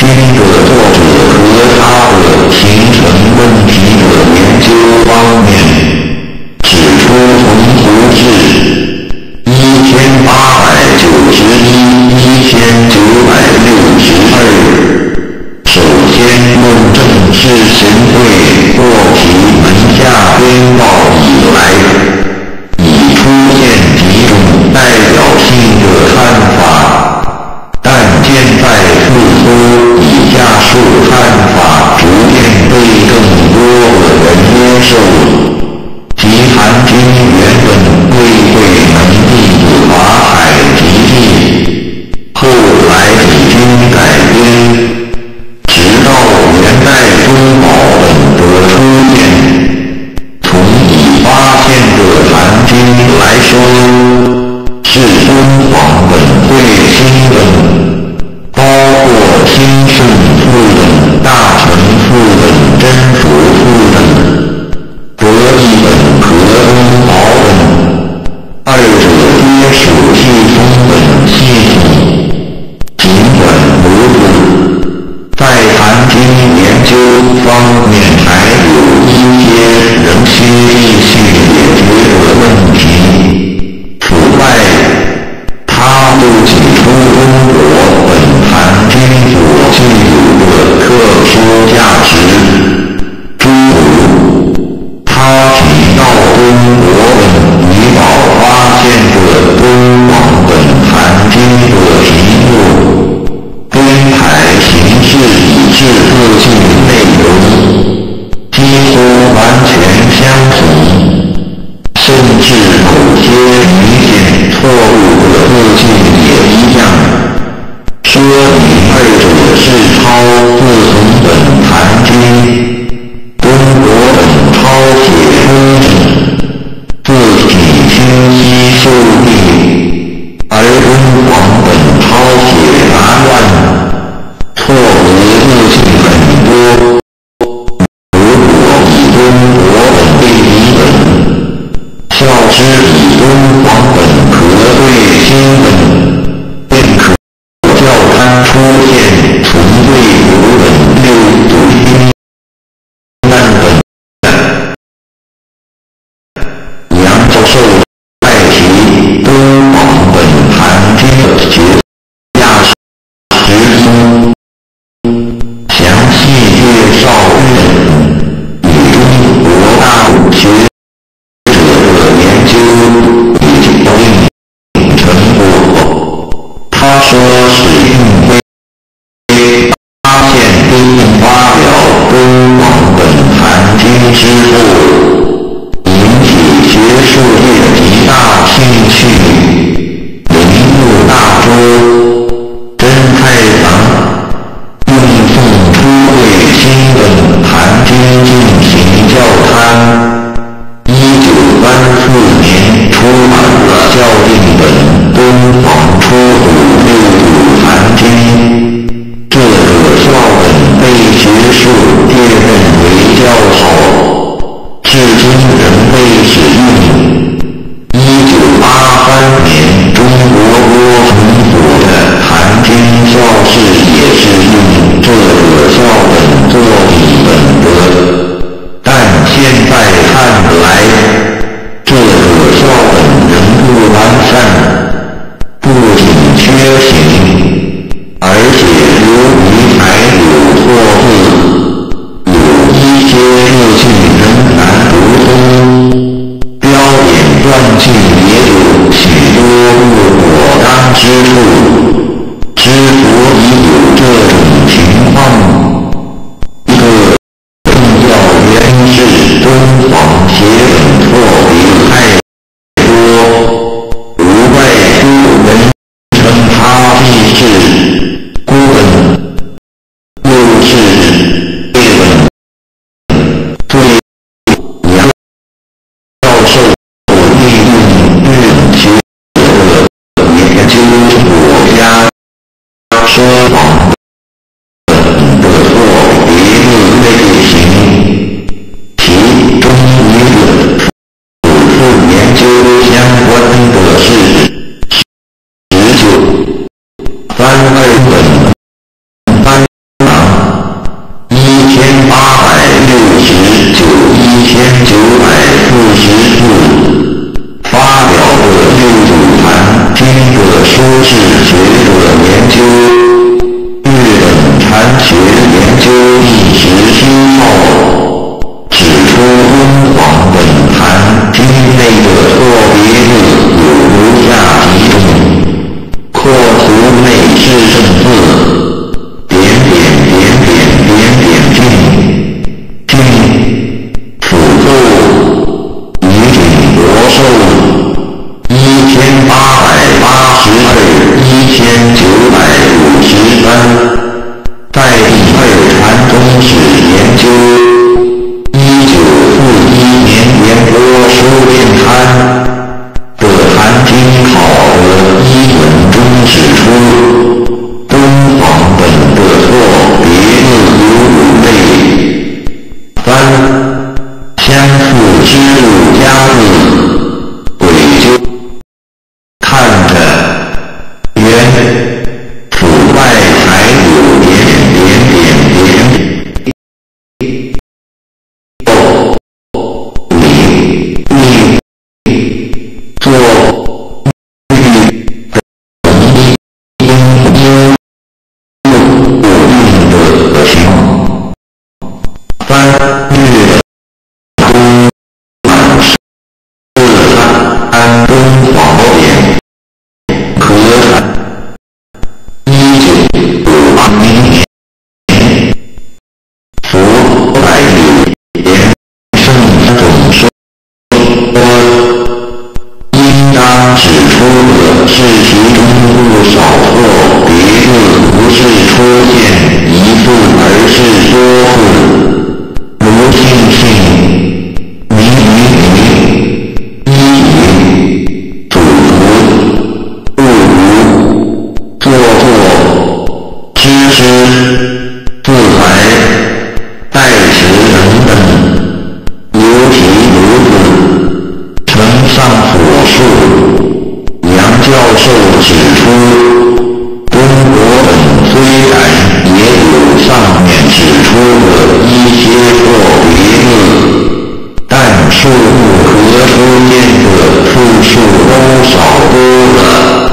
听者、作者和他的形成问题的研究方。以下数看法逐渐被更多的人接受，其《唐经》原本贵会门定法海极境，后来已经改编，直到《元代珠宝》等的出现，从已发现的《唐经》来说，是敦煌本会新本。知理应光本和对天本。Keep moving. 因果修治学者研究，日本禅学研究一时之后，指出敦煌本禅经内的错别字有如下几种：括图内是正。一九四一年年初电刊的参经考核一文中指出敦煌本的错别字犹如泪三相似之物加入指出了一些错别字，但数目和中间的数数都少多了。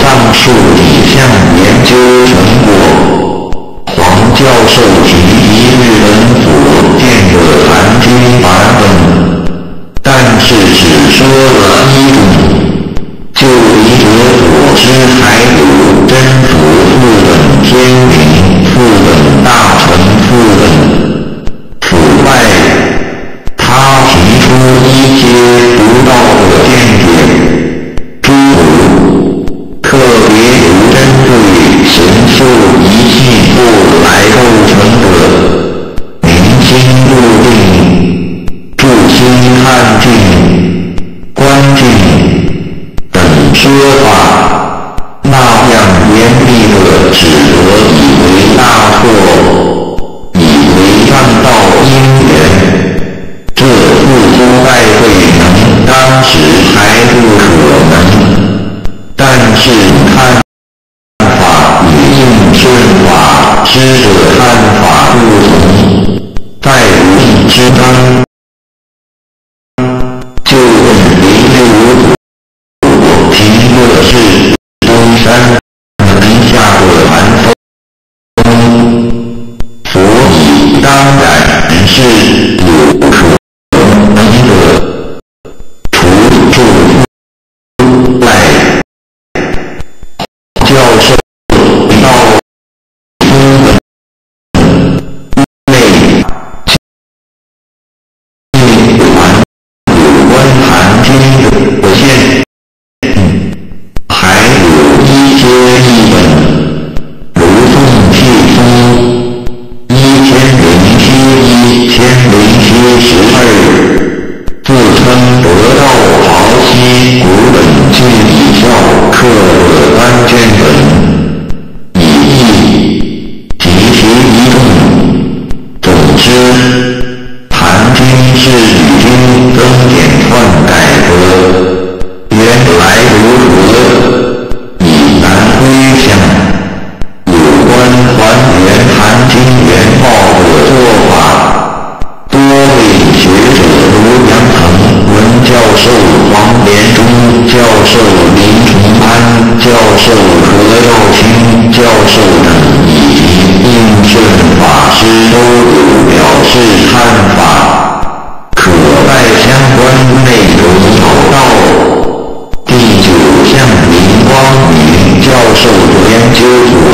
上述几项研究成果，黄教授及一日本组见者谈经版本，但是只说了一种。就笔者所知，还有真主副本天明、副本大臣、副本腐败，他提出一些独到的见。之，就问离之无。我提过的是东山，南下过的寒风，所以当然是。教授林崇安、教授何耀清教授等，以及印顺法师都表示看法，可在相关内容找到第九项林光明教授研究组。